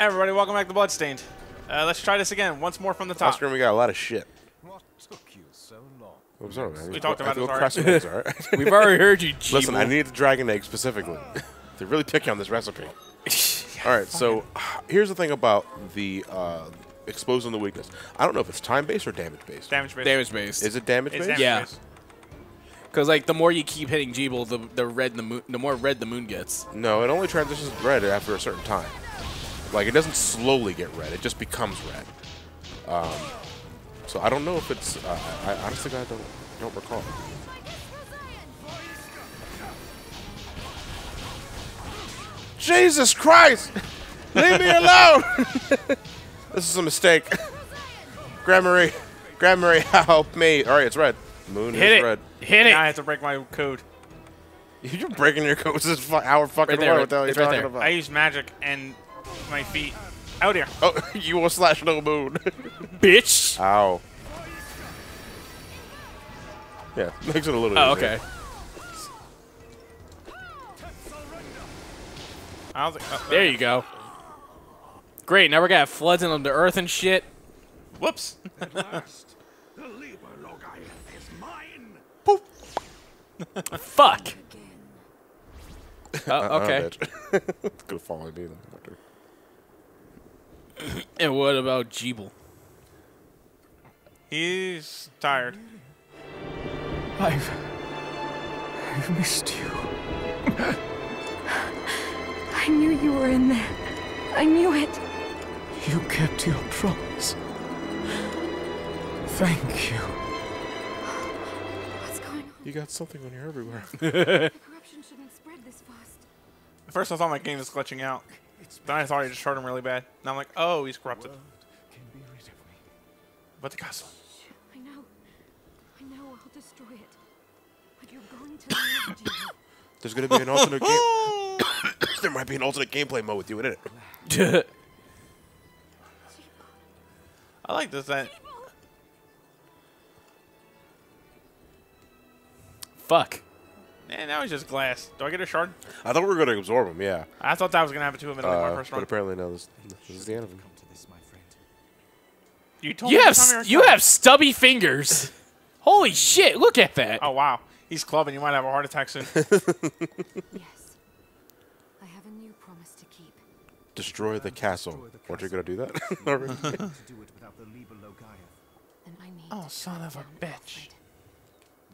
Everybody, welcome back to Bloodstained. Uh, let's try this again, once more from the top. Oscar, we got a lot of shit. What took you so long? I'm sorry, man. We talked about I feel this already. crusty, it's all right. We've already heard you, Gebel. Listen, I need the dragon egg specifically. They're really picky on this recipe. All right, so here's the thing about the uh, exposing the weakness. I don't know if it's time based or damage based. Damage base. damage based. Is it damage based? damage Yeah. Because like the more you keep hitting Gebel, the the red the moon, the more red the moon gets. No, it only transitions red after a certain time. Like it doesn't slowly get red; it just becomes red. Um, so I don't know if it's. Uh, I I honestly I don't don't recall. Jesus Christ! Leave me alone! this is a mistake. Gremory, Gremory, help me! All right, it's red. Moon Hit is it. red. Hit it. Now I have to break my code. You're breaking your code. This is fu- hour fucking Right there, one. What the hell are you it's right talking there. about? I use magic and my feet. Out here. Oh, you will slash no moon. Bitch. Ow. Yeah, makes it a little Oh, easier. okay. I was like, oh, There you go. Great. Now we're gonna have floods into the earth and shit. Whoops. Last, the Liber Logaeia is mine. Fuck. Oh, okay. bitch. Could have fallen me then. after. And what about Gebel? He's tired. I've. I've missed you. I knew you were in there. I knew it. You kept your promise. Thank you. What's going on? You got something on you everywhere. The corruption shouldn't spread this fast. At first I thought my game was glitching out. Then I thought I just hurt him really bad. Now I'm like, oh, he's corrupted. Can be rid of me. But the castle. I know. I know I'll destroy it. But you're going to live, Jill. There's gonna be an alternate game. there might be an alternate gameplay mode with you in it. I like this. That Fuck. And now he's just glass. Do I get a shard? I thought we were gonna absorb him. Yeah, I thought that was gonna happen to him in like, my uh, first but run. apparently no. This, this is the end of him. Come to this, my friend. You told You me have to come here s- and you have stubby fingers. Holy shit! Look at that. Oh wow, he's clubbing. You might have a heart attack soon. yes. I have a new promise to keep. Destroy the castle. Weren't you gonna do that? Already? to do it without the Liber Logaeia. Then I need Oh, son of a bitch. Alfred.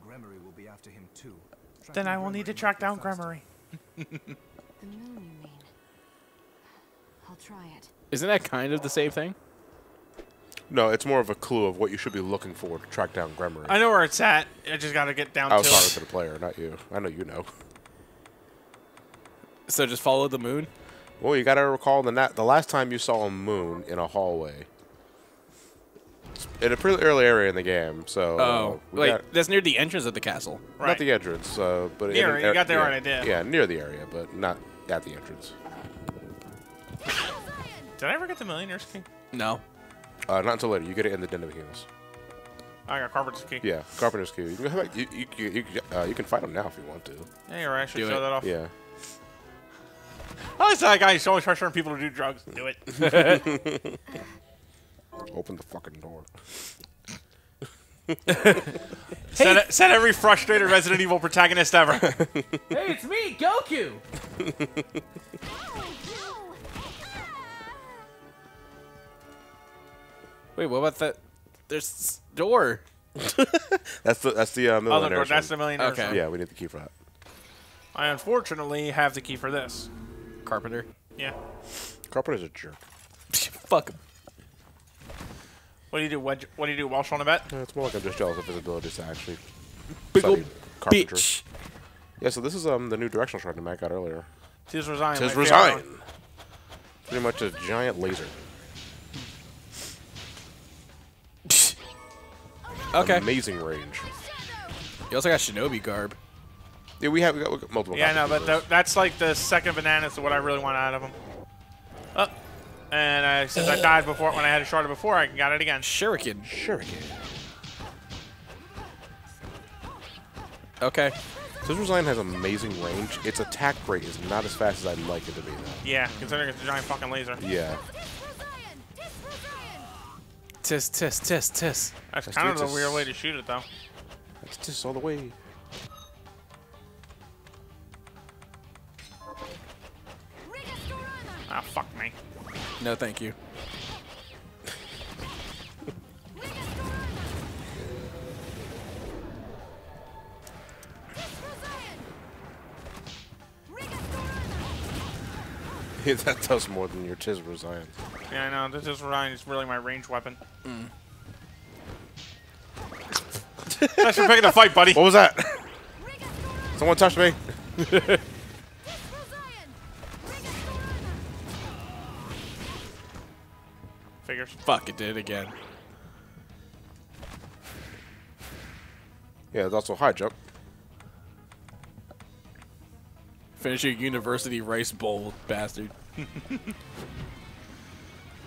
Gremory will be after him too. Then I will need to track down be faster. Gremory. The moon, you mean? I'll try it. Isn't that kind of the same thing? no, it's more of a clue of what you should be looking for to track down Gremory. I know where it's at. I just gotta get down I to was talking it. to the player, not you. I know you know. So just follow the moon. Well, you gotta recall the na- the last time you saw a moon in a hallway. It's in a pretty early area in the game, so Oh, we wait, got- that's near the entrance of the castle. Right. not the entrance, uh, but in Near, an you got the yeah, right idea. Yeah, near the area, but not at the entrance. Did I ever get the Millionaire's Key? No. Uh, not until later. You get it in the Den of Heroes. I got Carpenter's Key. Yeah, Carpenter's Key. You can, you, you, you, you, uh, you can fight him now if you want to. Yeah, you're right. I should Do show it. that off. Yeah. I like that guy. He's always pressuring people to do drugs. Do it. Open the fucking door. Said, said every frustrated Resident Evil protagonist ever. Hey, it's me, Goku. Wait, what about that? There's s- door. That's the that's the uh, Other millionaire. door. That's the Millionaire's Okay. room. Yeah, we need the key for that. I unfortunately have the key for this. Carpenter. Yeah. Carpenter's a jerk. Fuck him. What do you do? Wedge, what do you do? Welsh on a bet? Uh, it's more like I'm just jealous of his abilities to actually Big study ol' carpentry. bitch. Yeah, so this is um the new directional shard that Matt got earlier. Tis Rosain. Tis my resign. Pretty much a giant laser. Okay. Amazing range. You also got Shinobi garb. Yeah, we have, we got, we got multiple. Yeah, no, copies but of that's like the second bananas to what I really want out of him. And I, since I died before when I had a shard before, I got it again. Shuriken. Shuriken. Okay. Scissor Zion has amazing range. Its attack rate is not as fast as I'd like it to be, though. Yeah, considering it's a giant fucking laser. Yeah. Tis, tis, tis, tis. That's Let's kind of it the to weird way to shoot it, though. That's just all the way. No, thank you. that does more than your Tisra Zion. Yeah, I know. This is Ryan is really my range weapon. Mm. Thanks for picking the fight, buddy. What was that? Someone touched me. Figures. Fuck, it did it again. Yeah, it's also high jump. Finish your university rice bowl, bastard.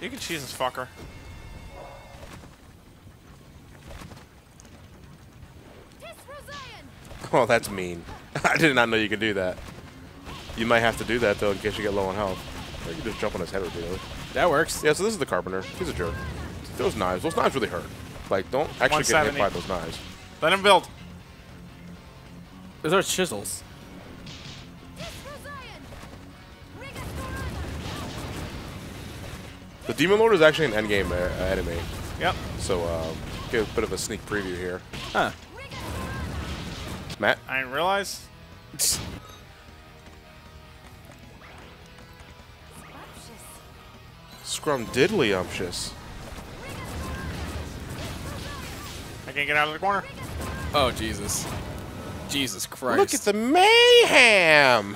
You can cheese this fucker. Oh, that's mean. I did not know you could do that. You might have to do that, though, in case you get low on health. Or you can just jump on his head repeatedly. That works. Yeah, so this is the Carpenter. He's a jerk. Those knives, those knives really hurt. Like, don't actually get hit by those knives. Let him build. Those are chisels. The Demon Lord is actually an endgame uh, enemy. Yep. So, um, get a bit of a sneak preview here. Huh. Matt? I didn't realize. Scrum diddlyumptious. I can't get out of the corner. Oh, Jesus. Jesus Christ. Look at the mayhem!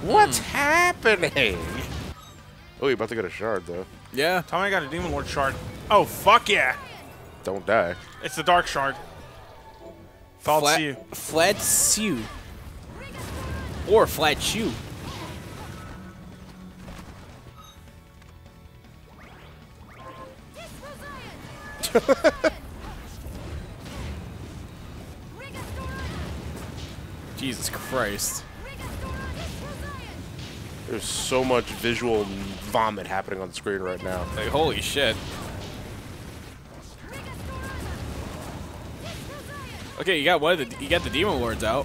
What's hmm. happening? Oh, you're about to get a shard, though. Yeah. Tell me I got a Demon Lord shard. Oh, fuck yeah. Don't die. It's the Dark Shard. Felt Flat, you. flat shoe. Or flat shoe. Jesus Christ. There's so much visual vomit happening on the screen right now. Like, holy shit. Okay, you got one of the you got the demon lords out.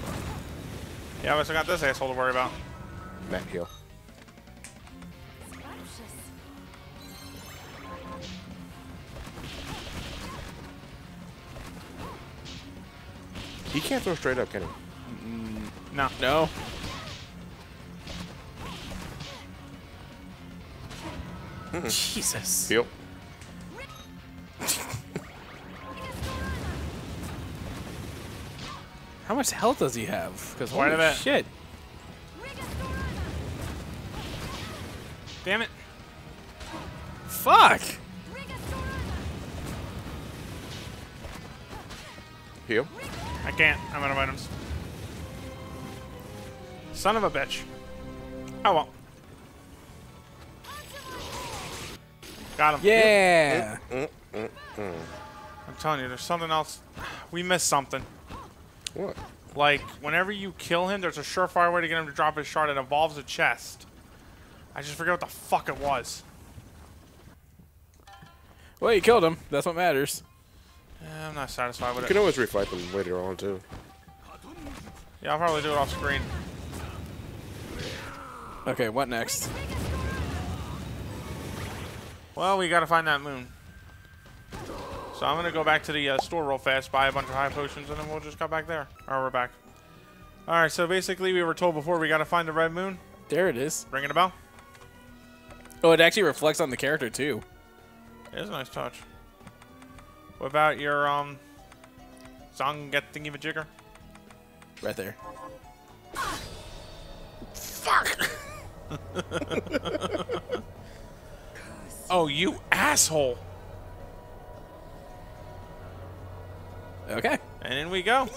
Yeah, but I got this asshole to worry about. Matt heal. He can't throw straight up, can he? No. No. Hmm. Jesus. Heal. How much health does he have? Because Quite a holy shit. Damn it. Fuck. Heal. I can't. I'm out of items. Son of a bitch. Oh well. Got him. Yeah. Mm, mm, mm, I'm telling you, there's something else. We missed something. What? Like, whenever you kill him, there's a surefire way to get him to drop his shard. It involves a chest. I just forget what the fuck it was. Well, you killed him. That's what matters. Eh, I'm not satisfied with You it. can always refight them later on, too. Yeah, I'll probably do it off screen. Okay, what next? Well, we gotta find that moon. So I'm gonna go back to the uh, store real fast, buy a bunch of high potions, and then we'll just go back there. All right, we're back. All right. So basically, we were told before we gotta find the red moon. There it is. Ringing a bell. Oh, it actually reflects on the character too. It is a nice touch. What about your um song get thingy a jigger? Right there. Fuck! oh, you asshole! Okay. And in we go.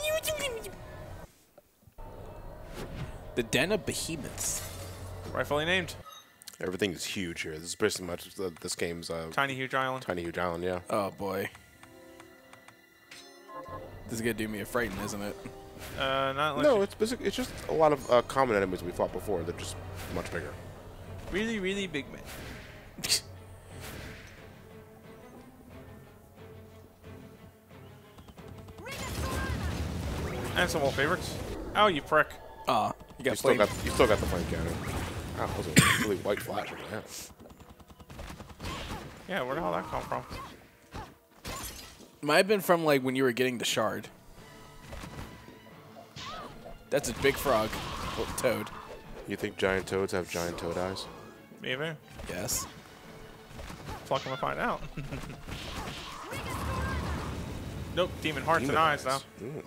The Den of Behemoths. Rightfully named. Everything is huge here. This is pretty much the, this game's uh, Tiny huge island. tiny huge island. Yeah. Oh boy. This is gonna do me a frighten, isn't it? Uh, not unless No, it's basic- it's just a lot of uh, common enemies we fought before. They're just much bigger. really, really big man. And some old favorites. Oh, you prick. Ah, you You got still got you still got the flame cannon. Wow, that was a really white flash. Yeah. Yeah, where the hell did that come from? Might have been from like when you were getting the shard. That's a big frog. Oh, toad. You think giant toads have giant toad eyes? Maybe. Yes. Fuck, I'm gonna find out. nope, demon hearts and Demon eyes, though. Mm.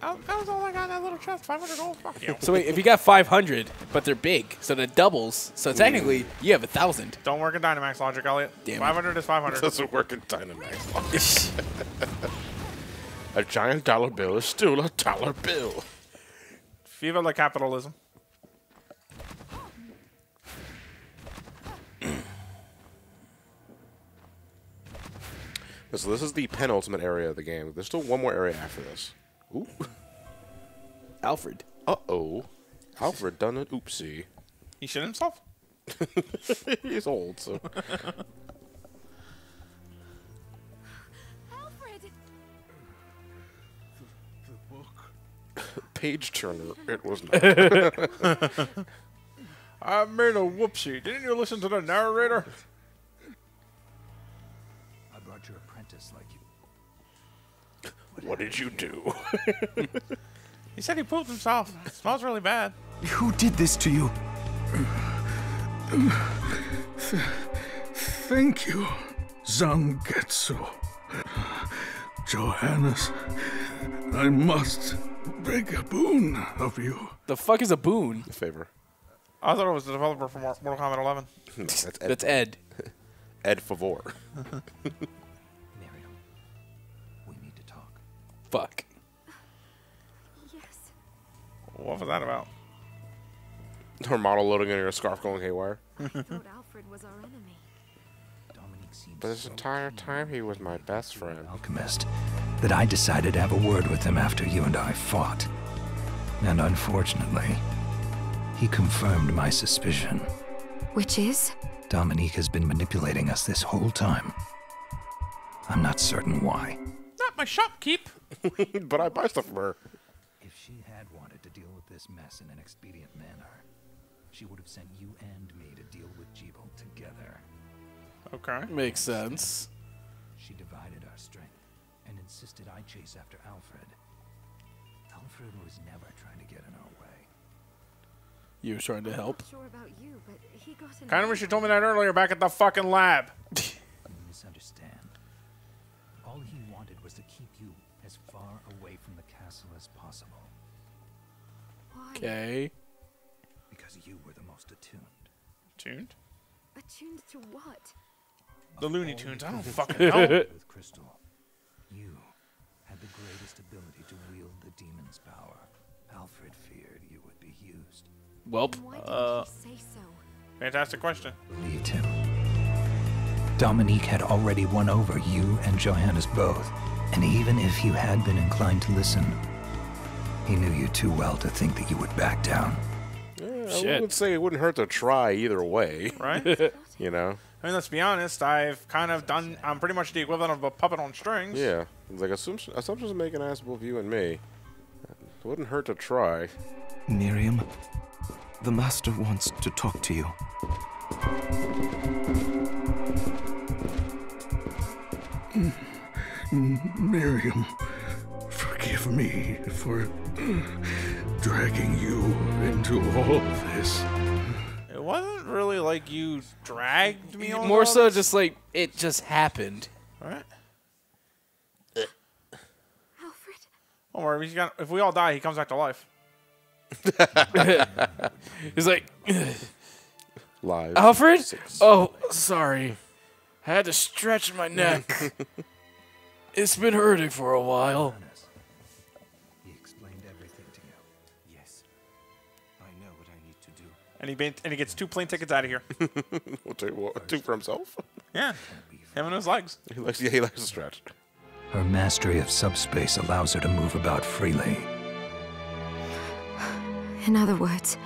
That, that was all I got in that little chest. 500 gold. Fuck you. So wait, if you got 500, but they're big, so that doubles. So technically, you have a thousand. Don't work in Dynamax logic, Elliot. Damn 500 is 500. Doesn't work in Dynamax. a giant dollar bill is still a dollar bill. Viva la capitalism. So this is the penultimate area of the game. There's still one more area after this. Ooh. Alfred. Uh oh. Alfred done an oopsie. He shit himself? He's old, so Alfred! page turner. It was not. I made a whoopsie. Didn't you listen to the narrator? What did you do? He said he pooped himself. It smells really bad. Who did this to you? Thank you, Zangetsu. Johannes, I must beg a boon of you. The fuck is a boon? A favor. I thought it was the developer from Mortal Kombat 11. No, that's Ed, That's Ed. Ed Favor. Fuck. Yes. What was that about? Her model loading in her scarf going haywire. I thought Alfred was our enemy. But this entire time he was my best friend. alchemist that I decided to have a word with him after you and I fought. And unfortunately, he confirmed my suspicion. Which is? Dominique has been manipulating us this whole time. I'm not certain why. Not my shopkeep. But I buy stuff from her. If she had wanted to deal with this mess in an expedient manner, she would have sent you and me to deal with Gebel together. Okay. Makes sense. She divided our strength and insisted I chase after Alfred. Alfred was never trying to get in our way. You were trying to help. Not sure about you, but he got in Kind of my wish you told me that earlier back at the fucking lab. You misunderstand. All he wanted was to keep you as far away from the castle as possible, Why? Okay. because you were the most attuned. Tuned? Attuned to what? The Looney Tunes. I don't fucking know. With Crystal, you had the greatest ability to wield the demon's power. Alfred feared you would be used. Welp. Why Uh, he say so? Fantastic question. Believed him. Dominique had already won over you and Johannes both, and even if you had been inclined to listen, he knew you too well to think that you would back down. I Shit. would say it wouldn't hurt to try either way. Right? You know? I mean, let's be honest. I've kind of done. I'm pretty much the equivalent of a puppet on strings. Yeah. It's like assumption, assumptions make an ass of both you and me. It wouldn't hurt to try. Miriam, the Master wants to talk to you. Miriam, forgive me for dragging you into all of this. It wasn't really like you dragged me on. More so this, just like it just happened. All right. Alfred? Don't worry. He's got, if we all die, he comes back to life. He's like, Live. Alfred? Six. Oh, sorry. I had to stretch my neck. it's been hurting for a while. He explained everything to you. Yes. I know what I need to do. and he ban- and he gets two plane tickets out of here. We'll take what, two for himself. yeah, him and his legs. He likes, yeah, he likes to stretch. Her mastery of subspace allows her to move about freely. In other words,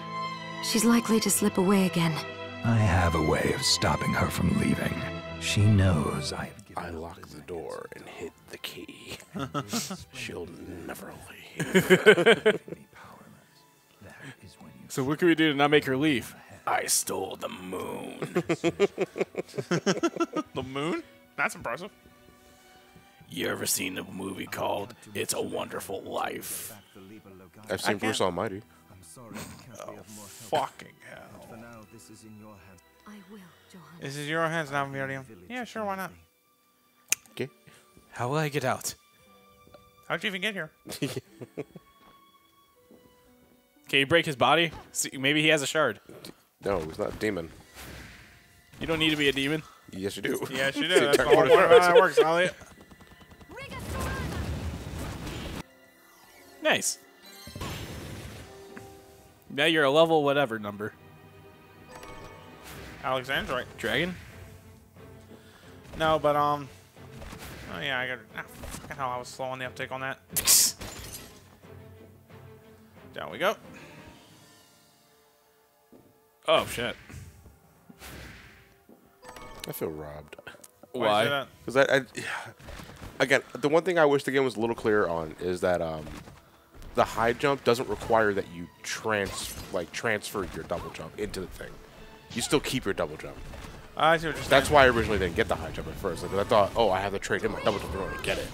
she's likely to slip away again. I have a way of stopping her from leaving. She knows I have given I lock the door and hit the key. She'll never leave. So what can we do to not make her leave? I stole the moon. The moon? That's impressive. you ever seen a movie called It's a Wonderful Life? I've seen Bruce Almighty. oh, Fucking hell. I will, Johan. This is your hands now, Miriam. Yeah, sure, why not? Okay. How will I get out? How'd you even get here? Can you break his body? See, maybe he has a shard. No, he's not a demon. You don't need to be a demon. Yes, you do. Yes, you do. That's the entire whole point point of of it. how that works, Elliot. Nice. Now you're a level whatever number. Alexandrite. Dragon? No, but um. Oh yeah, I got. Ah, fucking hell, I was slow on the uptake on that. Down we go. Oh shit. I feel robbed. Why? is that? Because I, I, again, the one thing I wish the game was a little clearer on is that um, the high jump doesn't require that you trans like transfer your double jump into the thing. You still keep your double jump. I see what you're saying. That's why I originally didn't get the high jump at first. Like, 'cause I thought, oh, I have to trade in my double jump in order to get it.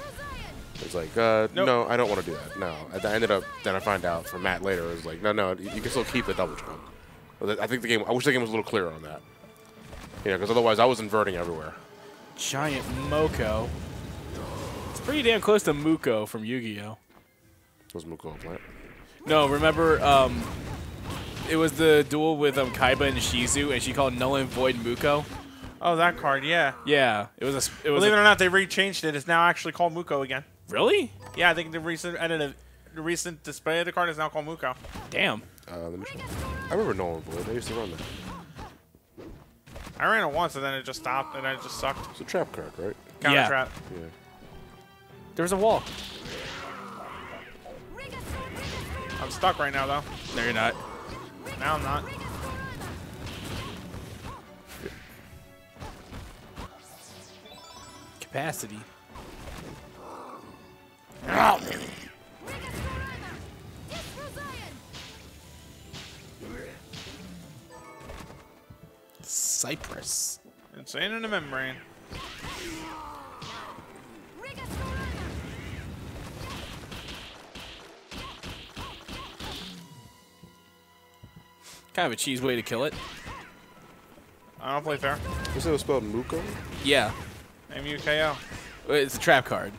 It's like, uh, Nope. no, I don't want to do that. No, I I ended up. Then I find out from Matt later. It was like, no, no, you can still keep the double jump. I think the game. I wish the game was a little clearer on that. Yeah, because otherwise I was inverting everywhere. Giant Moko. It's pretty damn close to Muko from Yu-Gi-Oh. Was Muko a plant? No, remember, um, it was the duel with um, Kaiba and Shizu, and she called Null and Void Muko. Oh, that card, yeah. Yeah, it was a. It was Believe a, it or not, they rechanged it. It's now actually called Muko again. really? Yeah, I think the recent edited, the recent display of the card is now called Muko. Damn. Uh, let me show. I remember Null and Void. I used to run that. I ran it once and then it just stopped and then it just sucked. It's a trap card, right? Counter Yeah. trap. Yeah. There was a wall. I'm stuck right now though. No, you're not. Now I'm not. Capacity. Cypress. Insane in the membrane. Kind of a cheese way to kill it. I don't play fair. You said it was spelled Muko? Yeah. M-U-K-O. It's a trap card.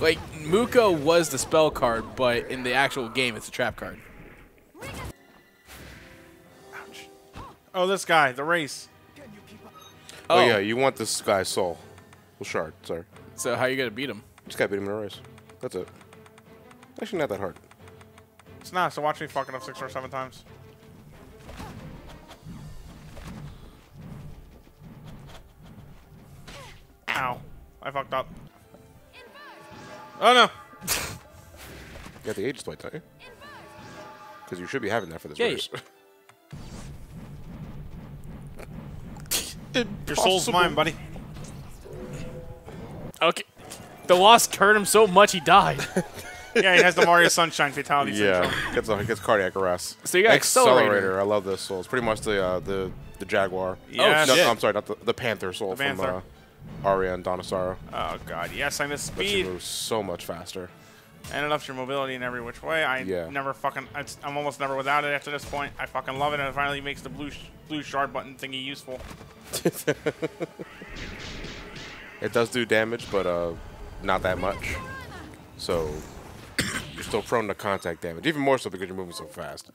Like, Muko was the spell card, but in the actual game, it's a trap card. Ouch. Oh, this guy, the race. Oh, oh yeah, you want this guy's soul. Well, shard, sorry. So how you gonna beat him? Just gotta beat him in a race. That's it. Actually, not that hard. It's not, so watch me fuck it up six or seven times. Ow. I fucked up. Oh no! You got the Aegis Blade, don't you? Because you should be having that for this Yeah, race. Your soul's mine, buddy. Okay. The loss hurt him so much he died. Yeah, he has the Mario Sunshine fatality yeah, syndrome. gets a, gets cardiac arrest. So you got Accelerator. I love this soul. It's pretty much the uh, the the Jaguar. Yes. No, shit. I'm sorry, not the, the Panther soul The from Panther. uh, Aria and Dawn of Sorrow. Oh god, yes, I miss But she speed. moves so much faster. And it ups your mobility in every which way. I yeah. never fucking, I'm almost never without it after this point. I fucking love it, and it finally makes the blue sh- blue shard button thingy useful. It does do damage, but uh, not that much. So you're still prone to contact damage, even more so because you're moving so fast.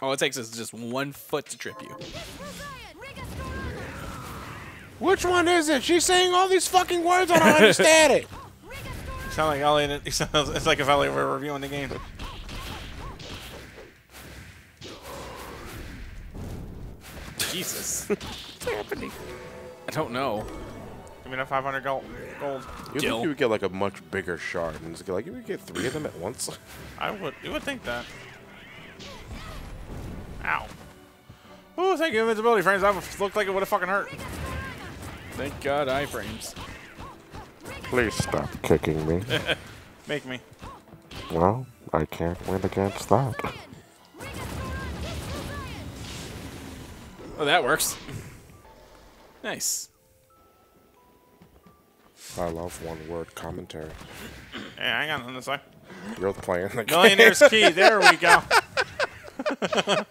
All it takes is just one foot to trip you. Which one is it? She's saying all these fucking words. I don't understand it. Sound like Elliot. It sounds, it's like if Elliot were reviewing the game. Jesus. What's happening? I don't know. Give me that 500 gold. Gold. You Dill. think you would get like a much bigger shard, and it's like you would get three of them at once. I would. You would think that. Ow. Oh, thank you, invincibility frames. That looked like it would have fucking hurt. Thank God iframes. Please stop kicking me. Make me. well, I can't win against that. Oh, that works. Nice. I love one word commentary. Yeah, hang on on this side. You're playing the game. Millionaire's key. There we go.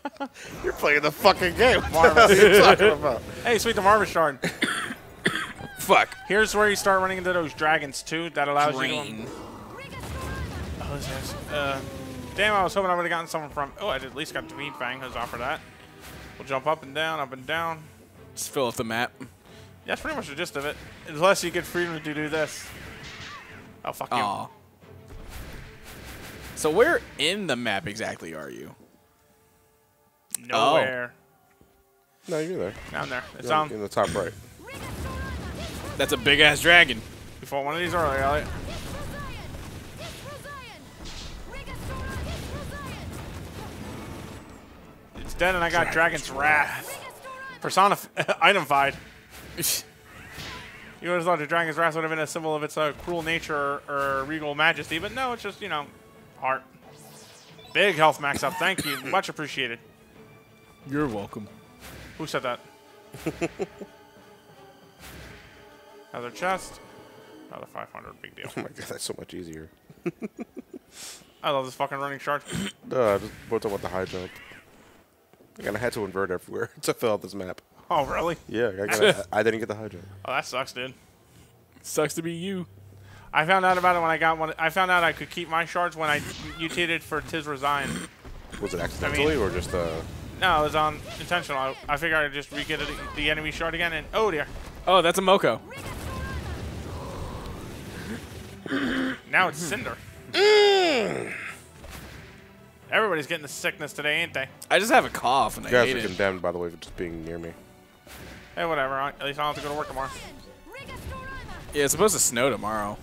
You're playing the fucking game. What are you talking about? Hey, sweet the Marvis shard. Fuck. Here's where you start running into those dragons too. That allows you Drain. to. Oh, this is, uh, damn, I was hoping I would have gotten someone from. Oh, I at least got Devine Fang. Who's off for that? We'll jump up and down, up and down. Just fill up the map. Yeah, that's pretty much the gist of it. Unless you get freedom to do this. Oh, fuck you. So where in the map exactly are you? Nowhere. Oh. No, you're there. Down there. It's You're on. in the top right. That's a big ass dragon. We fought one of these earlier, Elliot. It's dead, and I got Dragon's Wrath. Persona itemified. You would have thought the Dragon's Wrath would have been a symbol of its uh, cruel nature or, or regal majesty, but no, it's just, you know, heart. Big health max up. Thank you. Much appreciated. You're welcome. Who said that? Another chest. Another 500. Big deal. Oh my god, that's so much easier. I love this fucking running shard. Uh, just what's up with the high jump? Again, I had to invert everywhere to fill out this map. Oh, really? Yeah, I, got, I, I didn't get the high jump. Oh, that sucks, dude. Sucks to be you. I found out about it when I got one. I found out I could keep my shards when I mutated for Tis Rosain. Was it accidentally or just uh? No, it was on intentional. I, I figured I'd just re-get it, the enemy shard again, and oh dear. Oh, that's a Moko. Now it's Cinder. Everybody's getting the sickness today, ain't they? I just have a cough and I You guys hate are it. condemned, by the way, for just being near me. Hey, whatever. I, at least I don't have to go to work tomorrow. Yeah, it's supposed to snow tomorrow.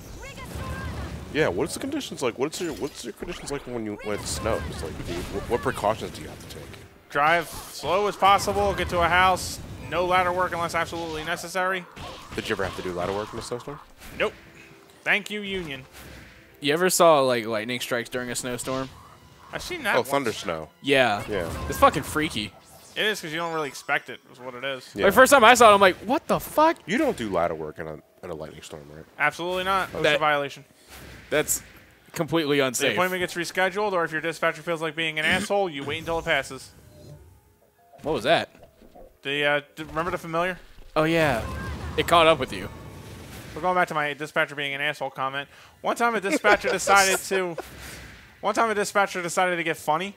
Yeah, what's the conditions like? What's your what's your conditions like when you when it snows? Like, do you, what, what precautions do you have to take? Drive slow as possible. Get to a house. No ladder work unless absolutely necessary. Did you ever have to do ladder work in a snowstorm? Nope. Thank you, Union. You ever saw like lightning strikes during a snowstorm? I've seen that. Oh, once. thunder snow. Yeah. Yeah. It's fucking freaky. It is because you don't really expect it. Is what it is. Yeah. Like first time I saw it, I'm like, what the fuck? You don't do ladder work in a in a lightning storm, right? Absolutely not. OSHA a violation. That's completely unsafe. The unsafe. appointment gets rescheduled, or if your dispatcher feels like being an asshole, you wait until it passes. What was that? The uh, d- remember the familiar? Oh yeah, it caught up with you. We're going back to my dispatcher being an asshole comment. One time a dispatcher decided to, one time a dispatcher decided to get funny,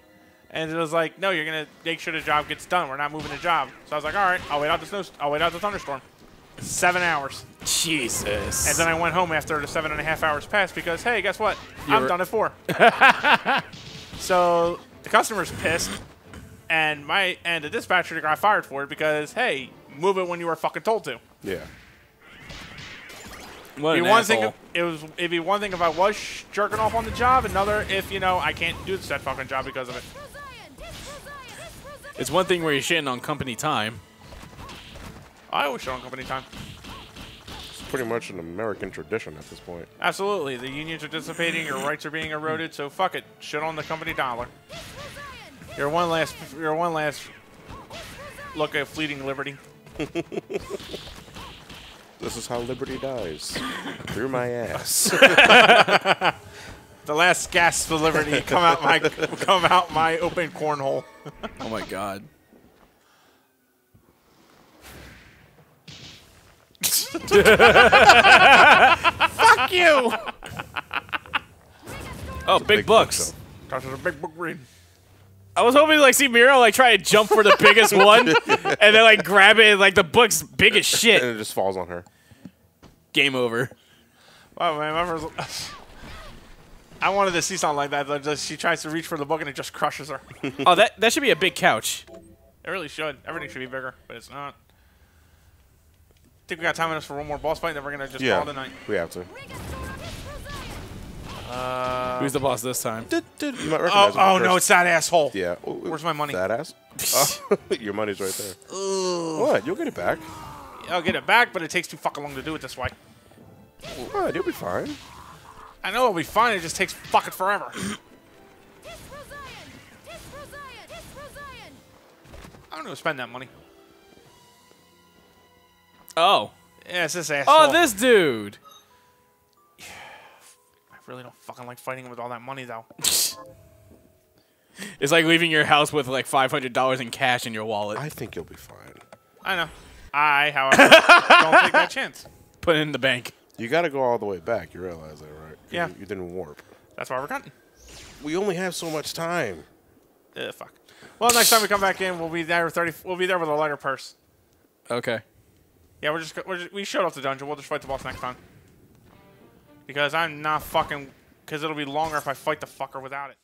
and it was like, no, you're gonna make sure the job gets done. We're not moving the job. So I was like, all right, I'll wait out the snow. I'll wait out the thunderstorm. Seven hours, Jesus. and then I went home after the seven and a half hours passed because hey, guess what? You I'm done at four. so the customer's pissed, and my and the dispatcher got fired for it because hey, move it when you were fucking told to. Yeah. what It'd an be one thing. If, it was. It'd be one thing if I was jerking off on the job. Another if you know I can't do said fucking job because of it. It's one thing where you're shitting on company time. I always show on company time. It's pretty much an American tradition at this point. Absolutely, the unions are dissipating. Your rights are being eroded. So fuck it. Shit on the company dollar. You're one last. You're one last. Look at fleeting liberty. This is how liberty dies. Through my ass. The last gasp of liberty come out my come out my open cornhole. Oh my god. Fuck you. Oh, big, big books. book, Gosh, there's a big book read. I was hoping to like see Miro like try to jump for the biggest one, and then like grab it. And, like the book's big as and it just falls on her. Game over. Wow, man, my first, I wanted to see something like that. that just- She tries to reach for the book and it just crushes her. Oh, that that should be a big couch. It really should. Everything should be bigger, but it's not. I Think we got time enough for one more boss fight, then we're gonna just Yeah, call it night. we have to. Uh, Who's the boss this time? You might oh, recognize him oh no, it's that asshole. Yeah. Where's my money? That ass? Oh, your money's right there. What? You'll get it back. I'll get it back, but it takes too fucking long to do it this way. What? You'll be fine. I know it'll be fine. It just takes fucking forever. I'm gonna spend that money. Oh. Yeah, it's this oh, asshole. Oh, this dude. I really don't fucking like fighting with all that money though. It's like leaving your house with like five hundred dollars in cash in your wallet. I think you'll be fine. I know. I, however, don't take that chance. Put it in the bank. You got to go all the way back. You realize that, right? 'Cause Yeah. You, you didn't warp. That's why we're cutting. We only have so much time. Uh, fuck. Well, next time we come back in, we'll be there with thirty. We'll be there with a lighter purse. Okay. Yeah, we're just, we're just we showed off the dungeon. We'll just fight the boss next time. Because I'm not fucking. Because it'll be longer if I fight the fucker without it.